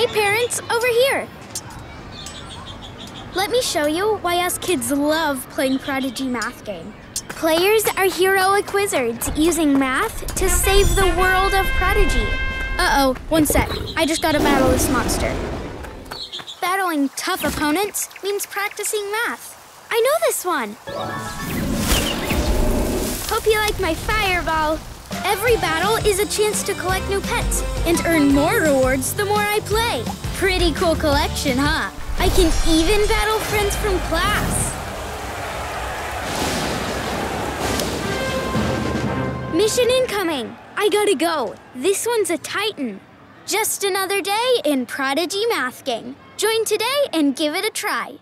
Hey, parents, over here. Let me show you why us kids love playing Prodigy Math Game. Players are heroic wizards using math to save the world of Prodigy. Uh-oh, one sec. I just gotta battle this monster. Battling tough opponents means practicing math. I know this one. Hope you like my fireball. Every battle is a chance to collect new pets and earn more rewards the I play. Pretty cool collection, huh? I can even battle friends from class. Mission incoming! I gotta go. This one's a Titan. Just another day in Prodigy Math Game. Join today and give it a try.